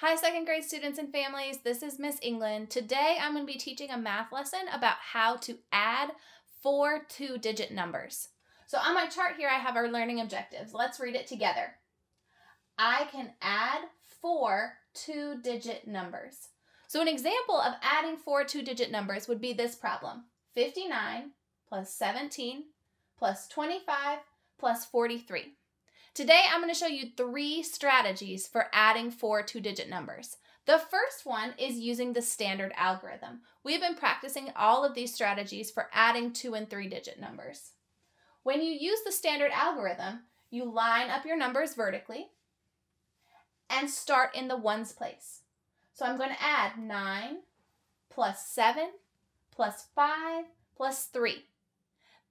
Hi, second grade students and families. This is Miss England. Today I'm going to be teaching a math lesson about how to add four two digit numbers. So on my chart here, I have our learning objectives. Let's read it together. I can add four two digit numbers. So an example of adding four two digit numbers would be this problem 59 plus 17 plus 25 plus 43. Today, I'm going to show you three strategies for adding four two-digit numbers. The first one is using the standard algorithm. We've been practicing all of these strategies for adding two and three-digit numbers. When you use the standard algorithm, you line up your numbers vertically and start in the ones place. So I'm going to add 9 plus 7 plus 5 plus 3.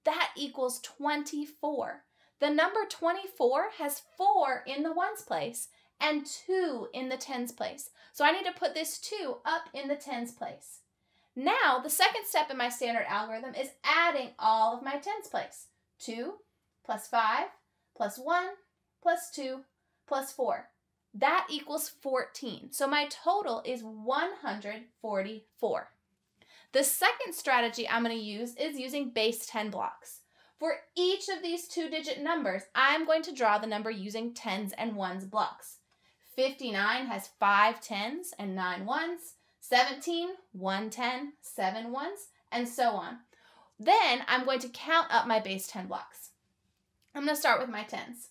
That equals 24. The number 24 has 4 in the ones place and 2 in the tens place. So I need to put this 2 up in the tens place. Now, the second step in my standard algorithm is adding all of my tens place. 2 plus 5 plus 1 plus 2 plus 4. That equals 14. So my total is 144. The second strategy I'm going to use is using base 10 blocks. For each of these two-digit numbers, I'm going to draw the number using tens and ones blocks. 59 has five tens and nine ones. 17, one ten, seven ones, and so on. Then I'm going to count up my base 10 blocks. I'm going to start with my tens.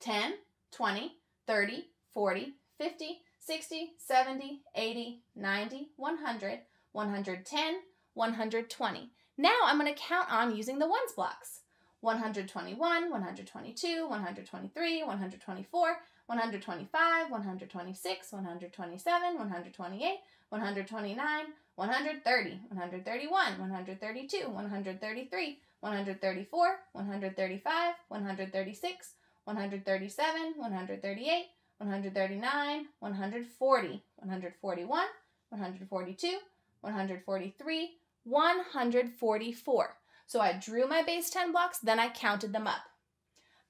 10, 20, 30, 40, 50, 60, 70, 80, 90, 100, 110, 120. Now I'm going to count on using the ones blocks. 121, 122, 123, 124, 125, 126, 127, 128, 129, 130, 131, 132, 133, 134, 135, 136, 137, 138, 139, 140, 141, 142, 143, 144. So I drew my base 10 blocks, then I counted them up.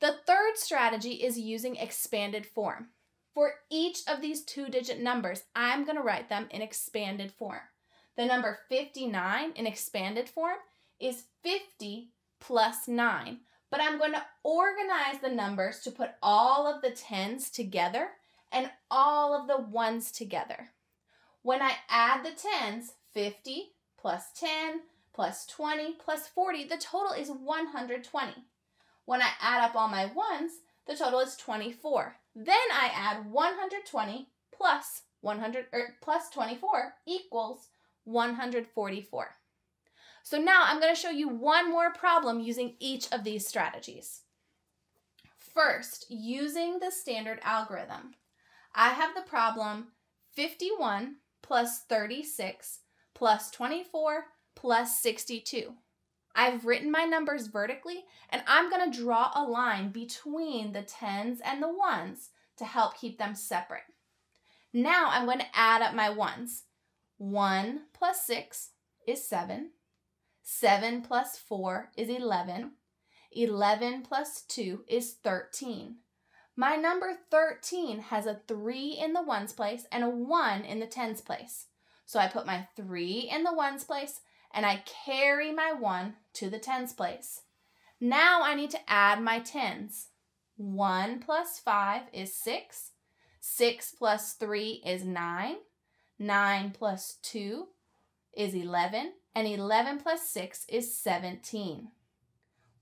The third strategy is using expanded form. For each of these two-digit numbers, I'm going to write them in expanded form. The number 59 in expanded form is 50 plus 9, but I'm going to organize the numbers to put all of the tens together and all of the ones together. When I add the tens, 50 plus 10 plus 20 plus 40, the total is 120. When I add up all my ones, the total is 24. Then I add 120 plus 100 or er, plus 24 equals 144. So now I'm going to show you one more problem using each of these strategies. First, using the standard algorithm, I have the problem 51 plus 36 plus 24 plus 62. I've written my numbers vertically and I'm going to draw a line between the tens and the ones to help keep them separate. Now I'm going to add up my ones. 1 plus 6 is 7. 7 plus 4 is 11. 11 plus 2 is 13. My number 13 has a 3 in the ones place and a 1 in the tens place. So I put my 3 in the ones place and I carry my 1 to the tens place. Now I need to add my tens. 1 plus 5 is 6. 6 plus 3 is 9. 9 plus 2 is 11. And 11 plus 6 is 17.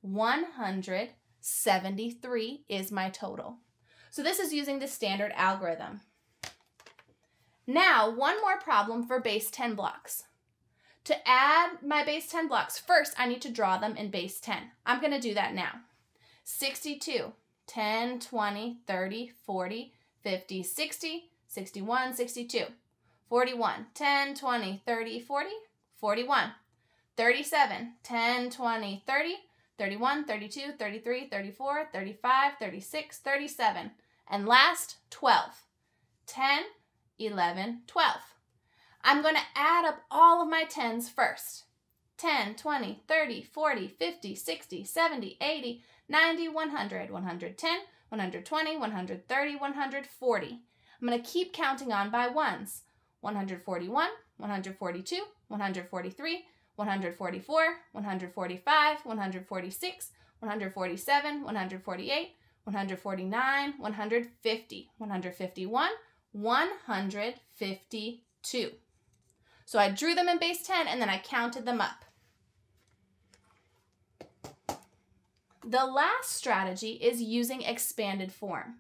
173 is my total. So this is using the standard algorithm. Now, one more problem for base 10 blocks. To add my base 10 blocks, first I need to draw them in base 10. I'm going to do that now. 62, 10, 20, 30, 40, 50, 60, 61, 62. 41, 10, 20, 30, 40, 41. 37, 10, 20, 30, 31, 32, 33, 34, 35, 36, 37. And last, 12. 10, 11, 12. I'm going to add up all of my tens first. 10, 20, 30, 40, 50, 60, 70, 80, 90, 100, 110, 120, 130, 140. I'm going to keep counting on by ones. 141, 142, 143, 144, 145, 146, 147, 148, 149, 150, 151, 152. So I drew them in base 10 and then I counted them up. The last strategy is using expanded form.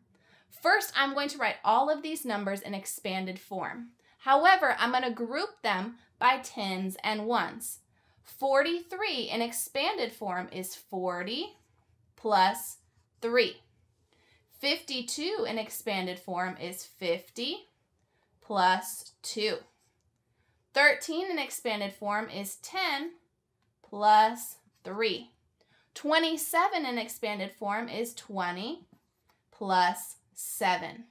First, I'm going to write all of these numbers in expanded form. However, I'm going to group them by tens and ones. 43 in expanded form is 40 plus 3. 52 in expanded form is 50 plus 2. 13 in expanded form is 10 plus 3. 27 in expanded form is 20 plus 7.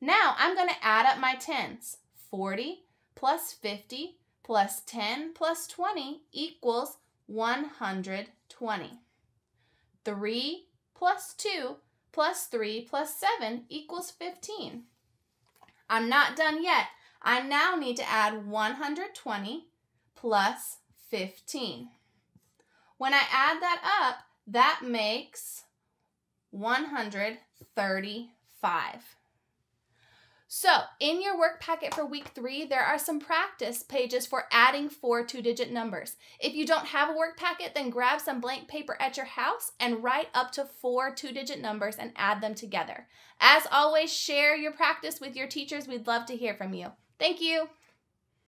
Now I'm going to add up my tens. 40 plus 50 plus 10 plus 20 equals 120. 3 plus 2 plus 3 plus 7 equals 15. I'm not done yet. I now need to add 120 plus 15. When I add that up, that makes 135. So, in your work packet for week three, there are some practice pages for adding four two digit numbers. If you don't have a work packet, then grab some blank paper at your house and write up to four two digit numbers and add them together. As always, share your practice with your teachers. We'd love to hear from you. Thank you.